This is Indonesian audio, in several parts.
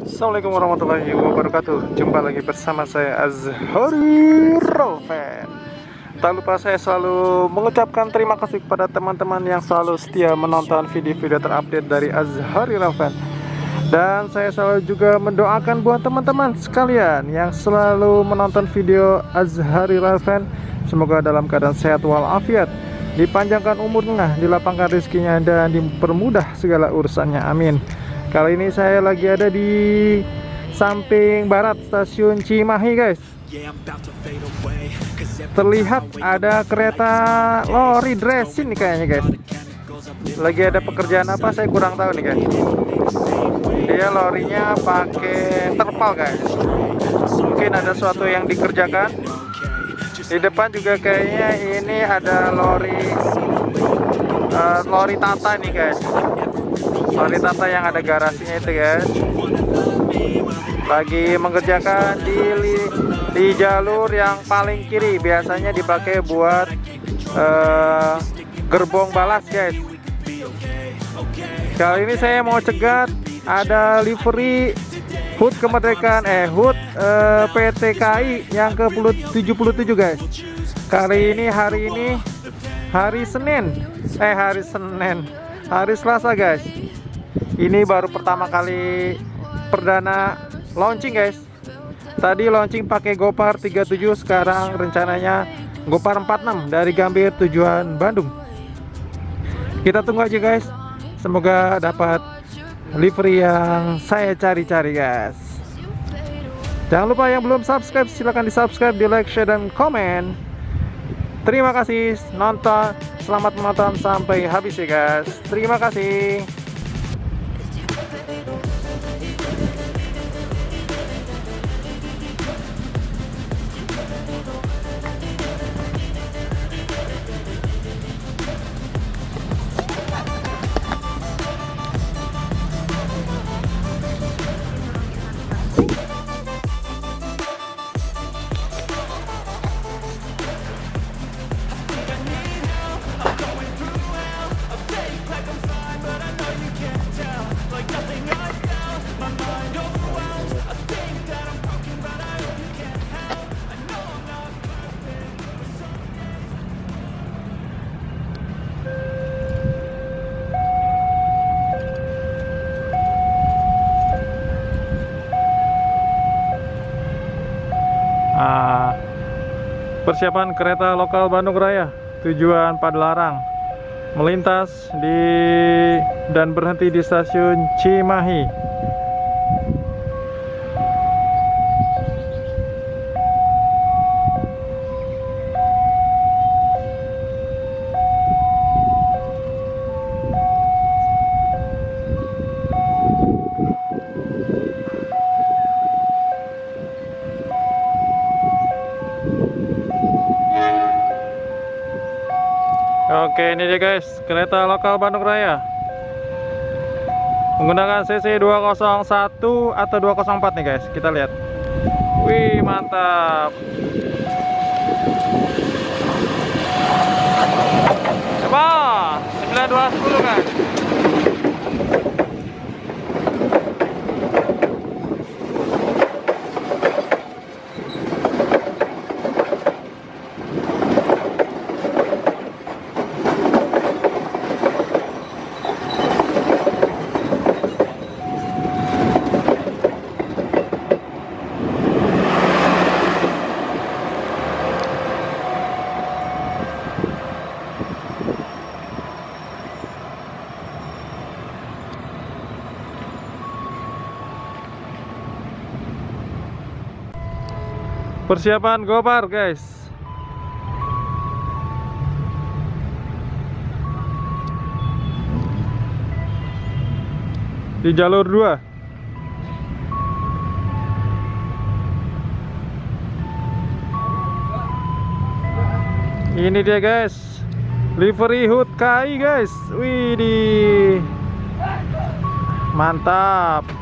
Assalamualaikum warahmatullahi wabarakatuh. Jumpa lagi bersama saya Azhari Rolfen Tak lupa saya selalu mengucapkan terima kasih kepada teman-teman yang selalu setia menonton video-video terupdate dari Azhari Rolfen Dan saya selalu juga mendoakan buat teman-teman sekalian yang selalu menonton video Azhari Rolfen Semoga dalam keadaan sehat walafiat Dipanjangkan umurnya, dilapangkan rezekinya dan dipermudah segala urusannya. Amin Kali ini saya lagi ada di samping barat stasiun Cimahi guys. Terlihat ada kereta lori dressing nih kayaknya guys. Lagi ada pekerjaan apa? Saya kurang tahu nih guys. Dia lorinya pakai terpal guys. Mungkin ada sesuatu yang dikerjakan. Di depan juga kayaknya ini ada lori uh, Lori Tata nih guys Lori Tata yang ada garasinya itu guys. Lagi mengerjakan di di jalur yang paling kiri. Biasanya dipakai buat uh, gerbong balas guys. Kali ini saya mau cegat ada livery HUT kemerdekaan eh HUT uh, PT KAI yang ke 77 guys. Kali ini hari ini hari Senin. Eh hari Senin. Hari Selasa guys ini baru pertama kali perdana launching guys. Tadi launching pakai Gopar 37 sekarang rencananya Gopar 46 dari Gambir tujuan Bandung. Kita tunggu aja guys. Semoga dapat livery yang saya cari-cari guys. Jangan lupa yang belum subscribe silahkan di subscribe di like share dan komen. Terima kasih nonton. Selamat menonton sampai habis ya guys. Terima kasih Bye. Persiapan kereta lokal Bandung Raya tujuan Padalarang melintas di dan berhenti di stasiun Cimahi. Oke ini dia guys kereta lokal Bandung Raya. Menggunakan CC 201 atau 204 nih guys kita lihat. Wih mantap. Coba 9210 guys Persiapan gopar guys. Di jalur 2 Ini dia guys. Livery Hood KAI guys. Widih. Mantap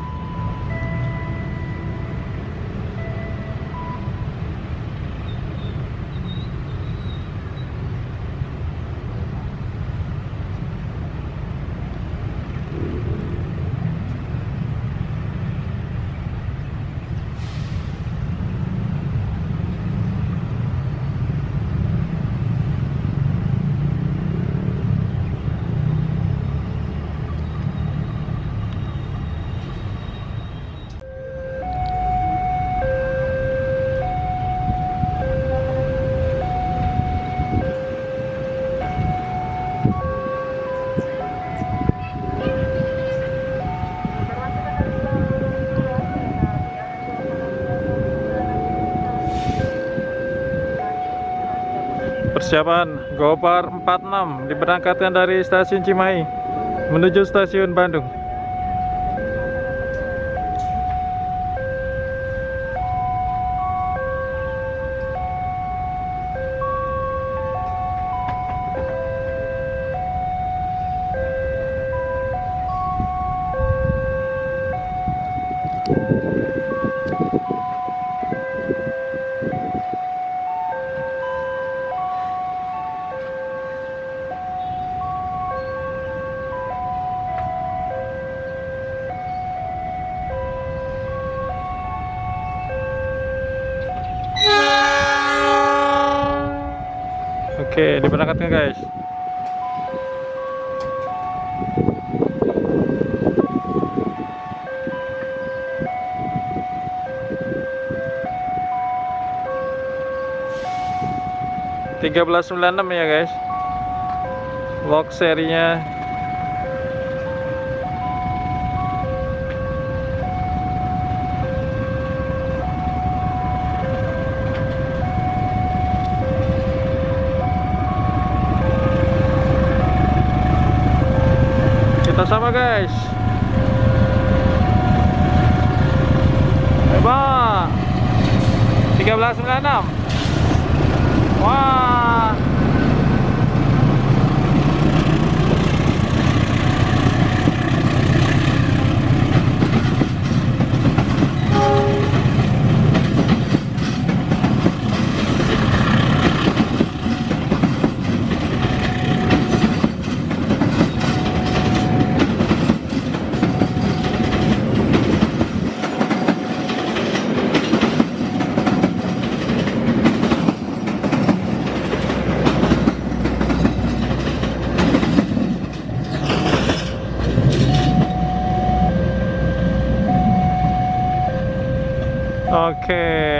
Persiapan Gopar 46 diberangkatkan dari stasiun Cimahi menuju stasiun Bandung. Oke, diberangkatkan guys. Tiga belas sembilan enam ya guys. Log serinya kita sama guys hebat 1396 wah. Oke,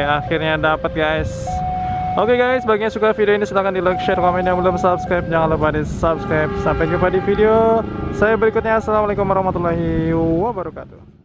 akhirnya dapat guys. Oke guys, bagi yang suka video ini silahkan di like, share, komen yang belum subscribe jangan lupa di subscribe. Sampai jumpa di video saya berikutnya. Assalamualaikum warahmatullahi wabarakatuh.